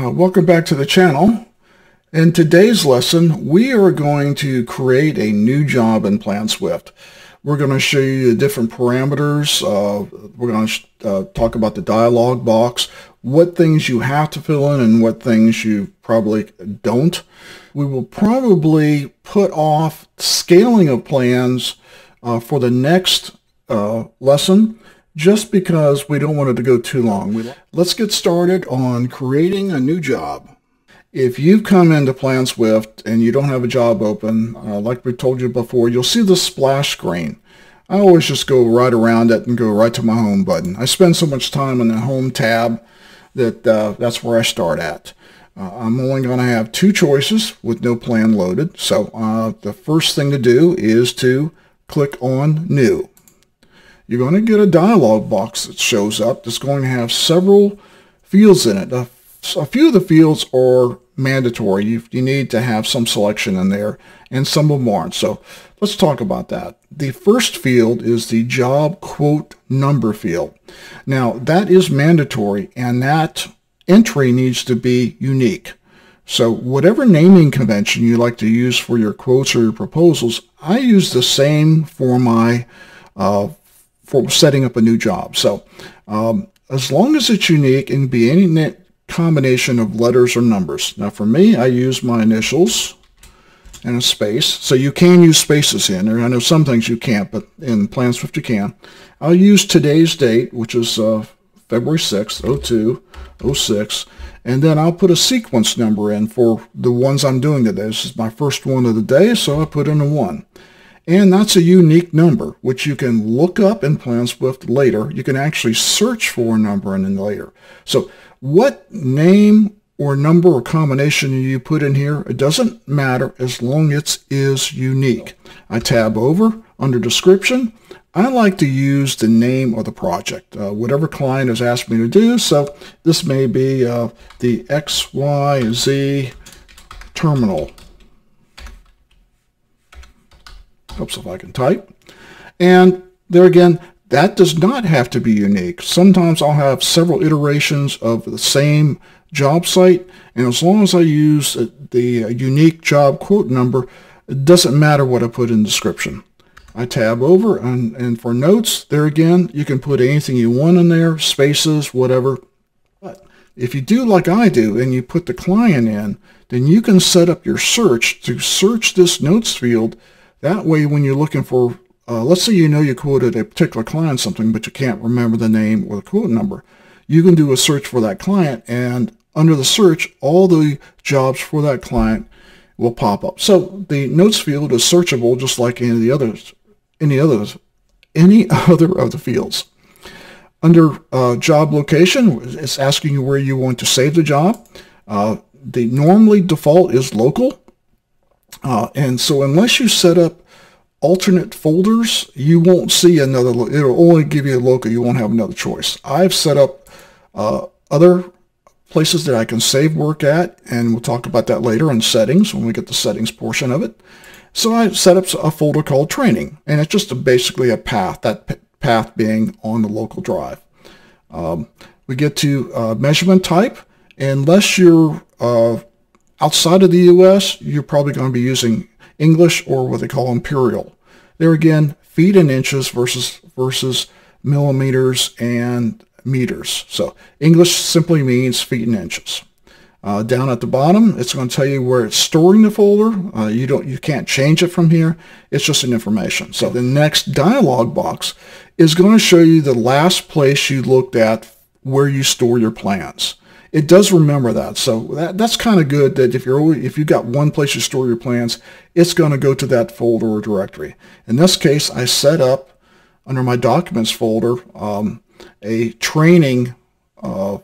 Uh, welcome back to the channel. In today's lesson, we are going to create a new job in PlanSwift. We're going to show you the different parameters. Uh, we're going to uh, talk about the dialog box, what things you have to fill in and what things you probably don't. We will probably put off scaling of plans uh, for the next uh, lesson just because we don't want it to go too long. Let's get started on creating a new job. If you've come into PlanSwift and you don't have a job open, uh, like we told you before, you'll see the splash screen. I always just go right around it and go right to my home button. I spend so much time in the home tab that uh, that's where I start at. Uh, I'm only going to have two choices with no plan loaded. So uh, the first thing to do is to click on new you're going to get a dialog box that shows up that's going to have several fields in it. A, few of the fields are mandatory. You, you need to have some selection in there, and some of them aren't. So let's talk about that. The first field is the job quote number field. Now, that is mandatory, and that entry needs to be unique. So whatever naming convention you like to use for your quotes or your proposals, I use the same for my uh, for setting up a new job. So um, as long as it's unique and be any combination of letters or numbers. Now for me, I use my initials and a space. So you can use spaces in there. I know some things you can't, but in PlanSwift you can. I'll use today's date, which is uh, February 6th, 02, 06, and then I'll put a sequence number in for the ones I'm doing today. This is my first one of the day, so I put in a 1. And that's a unique number, which you can look up in PlanSwift later. You can actually search for a number and then later. So what name or number or combination you put in here, it doesn't matter as long as it is unique. I tab over under description. I like to use the name of the project, uh, whatever client has asked me to do. So this may be uh, the XYZ terminal Helps if I can type. And there again, that does not have to be unique. Sometimes I'll have several iterations of the same job site, and as long as I use the uh, unique job quote number, it doesn't matter what I put in description. I tab over, and, and for notes, there again, you can put anything you want in there, spaces, whatever. But if you do like I do, and you put the client in, then you can set up your search to search this notes field that way, when you're looking for, uh, let's say you know you quoted a particular client something, but you can't remember the name or the quote number, you can do a search for that client, and under the search, all the jobs for that client will pop up. So the notes field is searchable just like any of the others, any others, any other of the fields. Under uh, job location, it's asking you where you want to save the job. Uh, the normally default is local. Uh, and so unless you set up alternate folders, you won't see another, it'll only give you a local, you won't have another choice. I've set up uh, other places that I can save work at, and we'll talk about that later in settings when we get the settings portion of it. So I set up a folder called training, and it's just a, basically a path, that path being on the local drive. Um, we get to uh, measurement type. Unless you're uh, Outside of the US, you're probably going to be using English or what they call imperial. There again, feet and inches versus versus millimeters and meters. So English simply means feet and inches. Uh, down at the bottom, it's going to tell you where it's storing the folder. Uh, you don't, you can't change it from here. It's just an information. So the next dialog box is going to show you the last place you looked at where you store your plans it does remember that. So that, that's kind of good that if you're if you've got one place to store your plans, it's going to go to that folder or directory. In this case, I set up under my documents folder um, a training uh,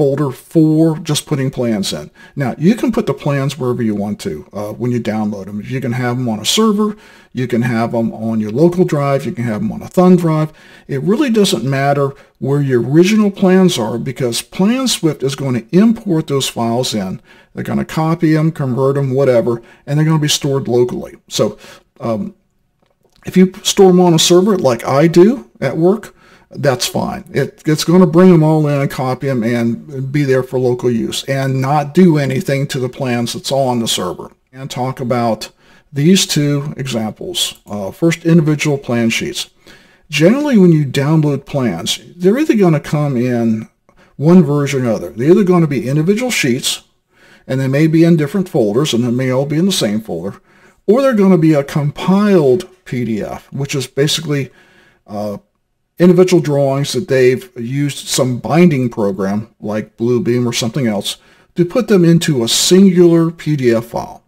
folder for just putting plans in. Now, you can put the plans wherever you want to uh, when you download them. You can have them on a server, you can have them on your local drive, you can have them on a thumb drive. It really doesn't matter where your original plans are because PlanSwift is going to import those files in. They're going to copy them, convert them, whatever, and they're going to be stored locally. So um, if you store them on a server like I do at work, that's fine. It, it's going to bring them all in and copy them and be there for local use and not do anything to the plans that's all on the server. And talk about these two examples. Uh, first, individual plan sheets. Generally, when you download plans, they're either going to come in one version or another. They're either going to be individual sheets, and they may be in different folders, and they may all be in the same folder, or they're going to be a compiled PDF, which is basically uh, individual drawings that they've used some binding program like Bluebeam or something else to put them into a singular PDF file.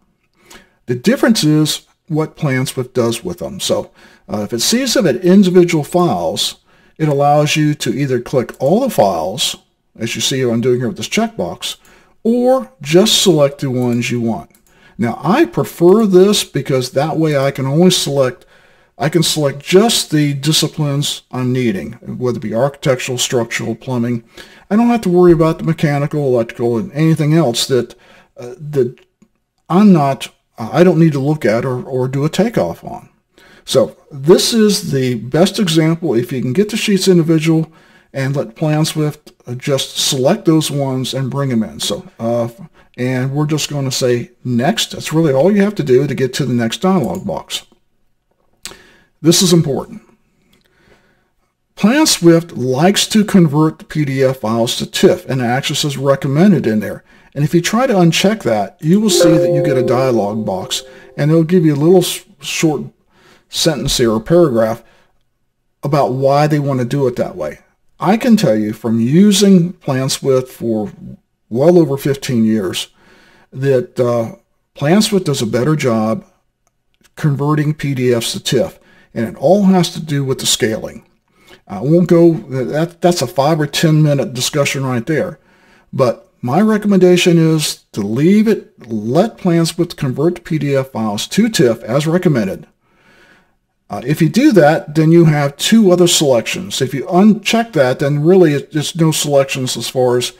The difference is what PlanSwift does with them. So uh, if it sees them at individual files, it allows you to either click all the files, as you see I'm doing here with this checkbox, or just select the ones you want. Now I prefer this because that way I can only select I can select just the disciplines I'm needing, whether it be architectural, structural, plumbing. I don't have to worry about the mechanical, electrical, and anything else that uh, that I'm not, I don't need to look at or, or do a takeoff on. So this is the best example. If you can get the sheets individual and let PlanSwift uh, just select those ones and bring them in. So, uh, and we're just going to say next. That's really all you have to do to get to the next dialog box. This is important. PlanSwift likes to convert the PDF files to TIFF, and it actually says recommended in there. And if you try to uncheck that, you will see that you get a dialog box, and it'll give you a little short sentence here or paragraph about why they want to do it that way. I can tell you from using PlanSwift for well over 15 years that uh, PlanSwift does a better job converting PDFs to TIFF and it all has to do with the scaling. I won't go, that, that's a five or 10 minute discussion right there. But my recommendation is to leave it, let PlanSwift convert PDF files to TIFF as recommended. Uh, if you do that, then you have two other selections. If you uncheck that, then really it's no selections as far as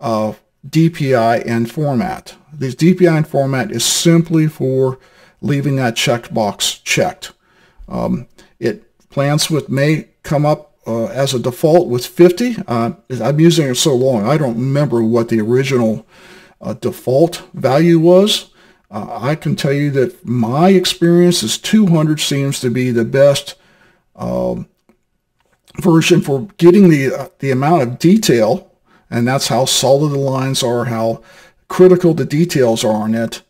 uh, DPI and format. This DPI and format is simply for leaving that checkbox checked. Um, it PlanSwift may come up uh, as a default with 50. Uh, I'm using it so long, I don't remember what the original uh, default value was. Uh, I can tell you that my experience is 200 seems to be the best um, version for getting the, uh, the amount of detail, and that's how solid the lines are, how critical the details are on it,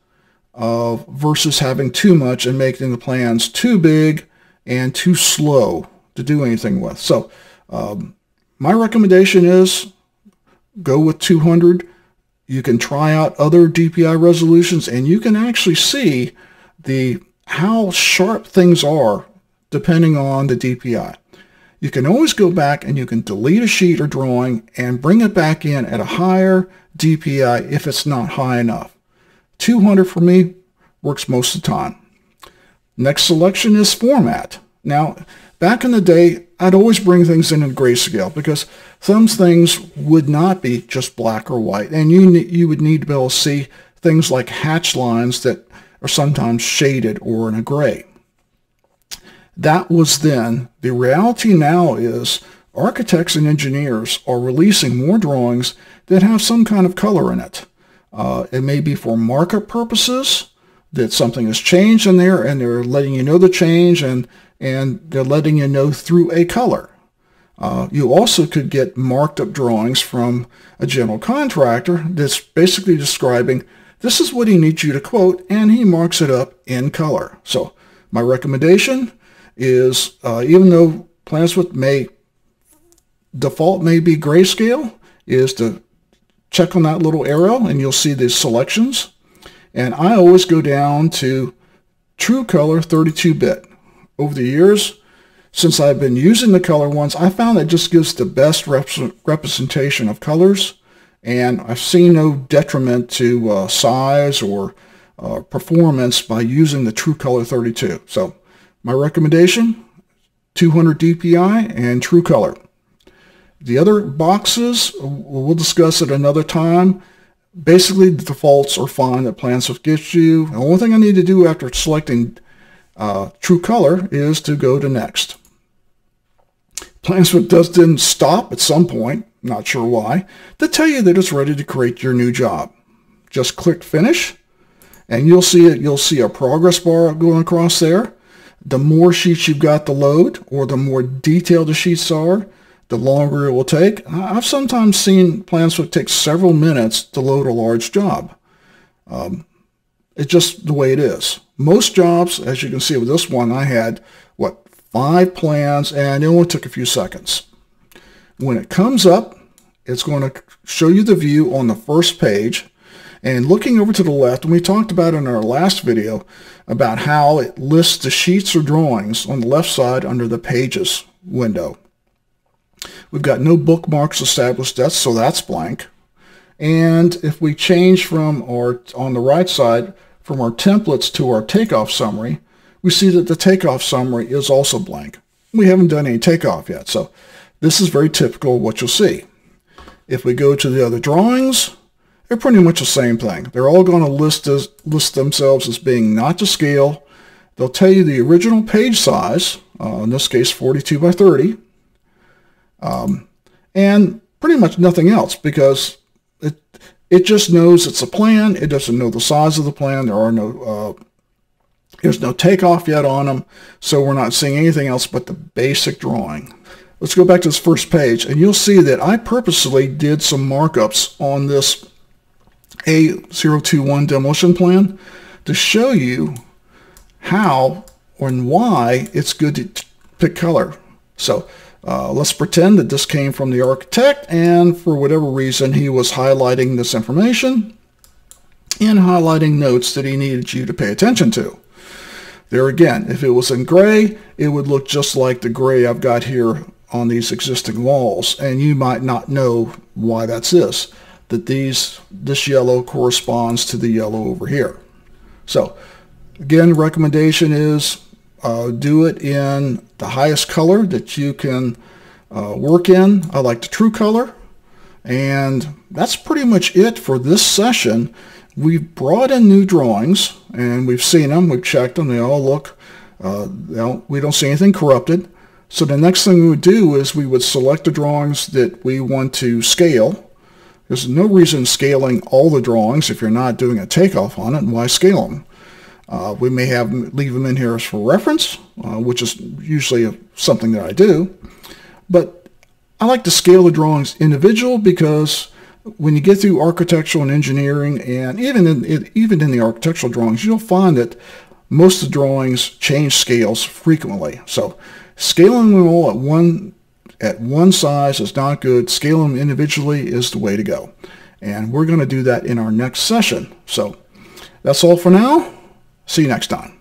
uh, versus having too much and making the plans too big and too slow to do anything with. So um, my recommendation is go with 200. You can try out other DPI resolutions and you can actually see the how sharp things are depending on the DPI. You can always go back and you can delete a sheet or drawing and bring it back in at a higher DPI if it's not high enough. 200 for me works most of the time. Next selection is format. Now, back in the day, I'd always bring things in in grayscale because some things would not be just black or white, and you you would need to be able to see things like hatch lines that are sometimes shaded or in a gray. That was then. The reality now is architects and engineers are releasing more drawings that have some kind of color in it. Uh, it may be for market purposes, that something has changed in there and they're letting you know the change and, and they're letting you know through a color. Uh, you also could get marked up drawings from a general contractor that's basically describing this is what he needs you to quote and he marks it up in color. So my recommendation is uh, even though PlanSwift may default may be grayscale is to check on that little arrow and you'll see the selections and I always go down to True Color 32-bit. Over the years, since I've been using the color ones, I found that just gives the best rep representation of colors, and I've seen no detriment to uh, size or uh, performance by using the True Color 32. So my recommendation, 200 DPI and True Color. The other boxes, we'll discuss at another time. Basically, the defaults are fine that PlanSwift gives you. The only thing I need to do after selecting uh, true color is to go to next. PlanSwift does then stop at some point, not sure why, to tell you that it's ready to create your new job. Just click Finish, and you'll see it. You'll see a progress bar going across there. The more sheets you've got to load, or the more detailed the sheets are, the longer it will take. I've sometimes seen PlanSwift take several minutes to load a large job. Um, it's just the way it is. Most jobs, as you can see with this one, I had, what, five plans, and it only took a few seconds. When it comes up, it's going to show you the view on the first page. And looking over to the left, and we talked about in our last video about how it lists the sheets or drawings on the left side under the Pages window. We've got no bookmarks established, that's, so that's blank. And if we change from our, on the right side, from our templates to our takeoff summary, we see that the takeoff summary is also blank. We haven't done any takeoff yet, so this is very typical what you'll see. If we go to the other drawings, they're pretty much the same thing. They're all going to list, as, list themselves as being not to scale. They'll tell you the original page size, uh, in this case 42 by 30, um, and pretty much nothing else because it, it just knows it's a plan. It doesn't know the size of the plan. There are no, uh, there's no takeoff yet on them. So we're not seeing anything else but the basic drawing. Let's go back to this first page and you'll see that I purposely did some markups on this A021 demolition plan to show you how and why it's good to pick color. So uh, let's pretend that this came from the architect and for whatever reason he was highlighting this information and highlighting notes that he needed you to pay attention to. There again, if it was in gray, it would look just like the gray I've got here on these existing walls and you might not know why that's this, that these this yellow corresponds to the yellow over here. So again, recommendation is uh, do it in the highest color that you can uh, work in. I like the true color. And that's pretty much it for this session. We've brought in new drawings and we've seen them. We've checked them. They all look, uh, we don't see anything corrupted. So the next thing we would do is we would select the drawings that we want to scale. There's no reason scaling all the drawings if you're not doing a takeoff on it. And why scale them? Uh, we may have leave them in here as for reference, uh, which is usually a, something that I do. But I like to scale the drawings individual because when you get through architectural and engineering, and even in even in the architectural drawings, you'll find that most of the drawings change scales frequently. So scaling them all at one at one size is not good. Scaling them individually is the way to go. And we're going to do that in our next session. So that's all for now. See you next time.